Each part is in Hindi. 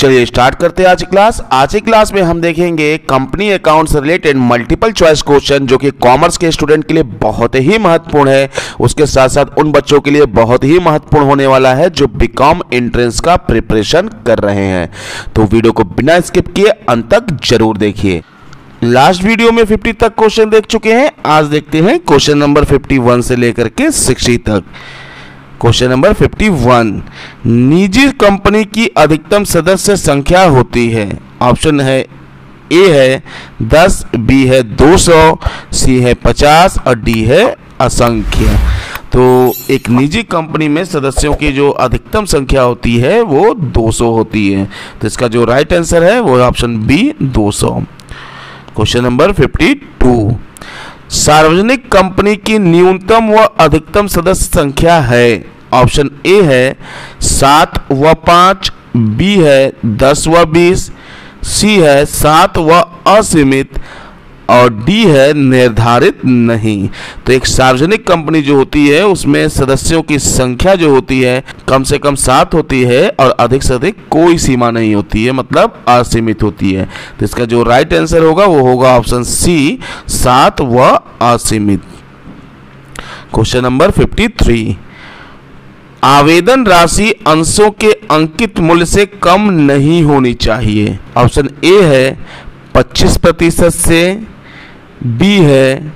चलिए स्टार्ट करते हैं आज की क्लास आज की क्लास में हम देखेंगे कंपनी अकाउंट से रिलेटेड मल्टीपल चॉइस क्वेश्चन जो कि कॉमर्स के स्टूडेंट के लिए बहुत ही महत्वपूर्ण है। उसके साथ साथ उन बच्चों के लिए बहुत ही महत्वपूर्ण होने वाला है जो बीकॉम एंट्रेंस का प्रिपरेशन कर रहे हैं। तो वीडियो को बिना स्किप किए अंत तक ज़रूर देखिए। लास्ट वीडियो में 50 तक क्वेश्चन देख चुके हैं। आज देखते हैं क्वेश्चन नंबर 51 से लेकर के 60 तक। क्वेश्चन नंबर 51 निजी कंपनी की अधिकतम सदस्य संख्या होती है। ऑप्शन है ए है 10 बी है 200 सी है 50 और डी है असंख्य। तो एक निजी कंपनी में सदस्यों की जो अधिकतम संख्या होती है, वो 200 होती है। तो इसका जो राइट आंसर है, वो ऑप्शन बी 200 क्वेश्चन नंबर 52 सार्वजनिक कंपनी की न्यूनतम व अधिकतम सदस्य संख्या है। ऑप्शन ए है सात व पाँच, बी है दस व बीस, सी है सात व असीमित और डी है निर्धारित नहीं। तो एक सार्वजनिक कंपनी जो होती है, उसमें सदस्यों की संख्या जो होती है, कम से कम सात होती है और अधिक से अधिक कोई सीमा नहीं होती है मतलब असीमित होती है। तो इसका जो राइट आंसर होगा, वो होगा ऑप्शन सी, सात व असीमित। Question number fifty three. आवेदन राशि अंशों के अंकित मूल्य से कम नहीं होनी चाहिए। ऑप्शन ए है 25 प्रतिशत से, बी है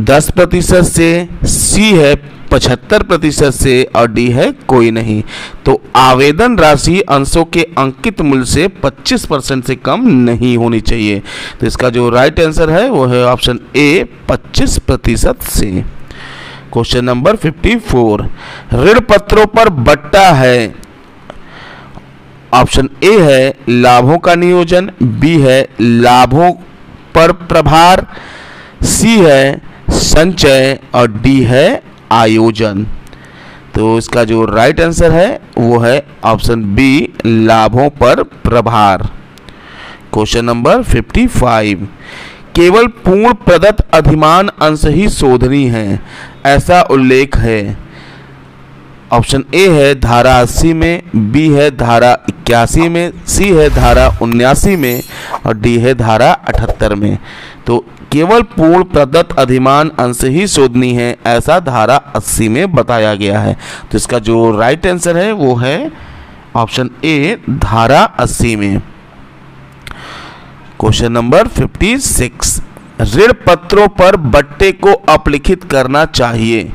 10 प्रतिशत से, सी है 75 प्रतिशत से और डी है कोई नहीं। तो आवेदन राशि अंशों के अंकित मूल्य से 25 परसेंट से कम नहीं होनी चाहिए। तो इसका जो राइट आंसर है, वो है ऑप्शन ए 25 प्रतिशत से। क्वेश्चन नंबर 54 ऋण पत्रों पर बट्टा है। ऑप्शन ए है लाभों का नियोजन, बी है लाभों पर प्रभार, सी है संचय और डी है आयोजन। तो इसका जो राइट आंसर है, वो है ऑप्शन बी, लाभों पर प्रभार। क्वेश्चन नंबर 55 केवल पूर्ण प्रदत्त अधिमान अंश ही शोधनी है, ऐसा उल्लेख है। ऑप्शन ए है धारा 80 में, बी है धारा इक्यासी में, सी है धारा उन्यासी में और डी है धारा 78 में। तो केवल पूर्ण प्रदत्त अधिमान अंश ही शोधनी है, ऐसा धारा 80 में बताया गया है। तो इसका जो राइट आंसर है, वो है ऑप्शन ए, धारा 80 में। क्वेश्चन नंबर 56 ऋण पत्रों पर बट्टे को अपलिखित करना चाहिए।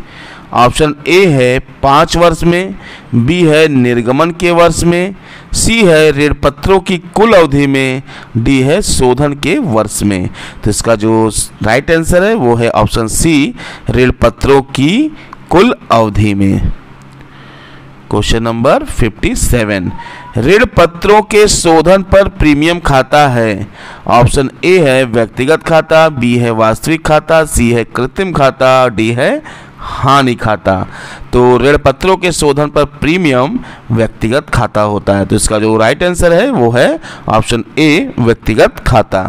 ऑप्शन ए है पाँच वर्ष में बी है निर्गमन के वर्ष में सी है ऋण पत्रों की कुल अवधि में डी है शोधन के वर्ष में। तो इसका जो राइट आंसर है, वो है ऑप्शन सी ऋण पत्रों की कुल अवधि में। क्वेश्चन नंबर 57 ऋण पत्रों के शोधन पर प्रीमियम खाता है। ऑप्शन ए है व्यक्तिगत खाता, बी है वास्तविक खाता, सी है कृत्रिम खाता, डी है हानि खाता। तो ऋण पत्रों के शोधन पर प्रीमियम व्यक्तिगत खाता होता है। तो इसका जो राइट आंसर है, वो है ऑप्शन ए, व्यक्तिगत खाता।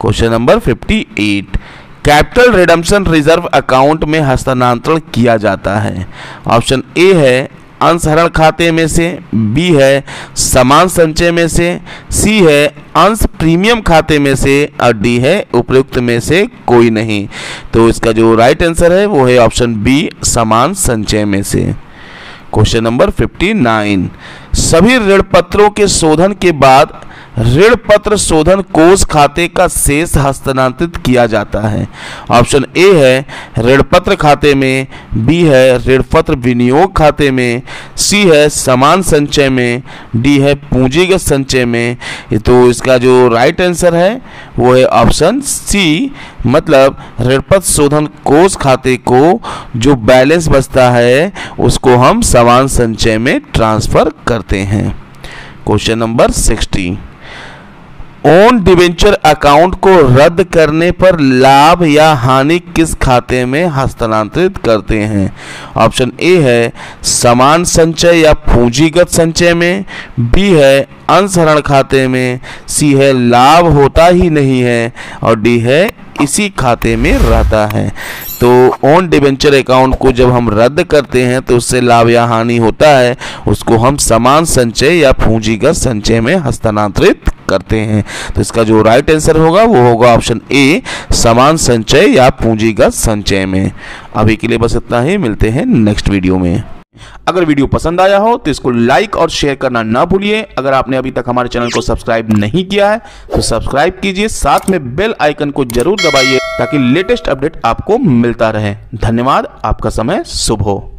Question number 58 capital redemption reserve account में हस्तांतरण किया जाता है। ऑप्शन ए है अंशहरण खाते में से, बी है समान संचय में से, सी है अंश प्रीमियम खाते में से और डी है उपयुक्त में से कोई नहीं। तो इसका जो राइट आंसर है, वो है ऑप्शन बी समान संचय में से। क्वेश्चन नंबर 59 सभी ऋण पत्रों के शोधन के बाद ऋण पत्र शोधन कोष खाते का शेष हस्तांतरित किया जाता है। ऑप्शन ए है ऋण पत्र खाते में, बी है ऋण पत्र विनियोग खाते में, सी है समान संचय में, डी है पूंजीगत संचय में। तो इसका जो राइट आंसर है, वो है ऑप्शन सी। मतलब ऋण पत्र शोधन कोष खाते को जो बैलेंस बचता है, उसको हम समान संचय में ट्रांसफ़र करते हैं। Question number sixty. Own debenture account को रद्द करने पर लाभ या हानि किस खाते में हस्तांतरित करते हैं? ऑप्शन ए है समान संचय या पूंजीगत संचय में, बी है अंशहरण खाते में, सी है लाभ होता ही नहीं है, और डी है इसी खाते में रहता है। तो ऑन डिवेंचर अकाउंट को जब हम रद्द करते हैं तो उससे लाभ या हानि होता है, उसको हम समान संचय या पूंजीगत संचय में हस्तांतरित करते हैं। तो इसका जो राइट आंसर होगा, वो होगा ऑप्शन ए समान संचय या पूंजीगत संचय में। अभी के लिए बस इतना ही, मिलते हैं नेक्स्ट वीडियो में। अगर वीडियो पसंद आया हो तो इसको लाइक और शेयर करना ना भूलिए। अगर आपने अभी तक हमारे चैनल को सब्सक्राइब नहीं किया है तो सब्सक्राइब कीजिए। साथ में बेल आइकन को ज़रूर दबाइए, ताकि लेटेस्ट अपडेट आपको मिलता रहे। धन्यवाद, आपका समय शुभ हो।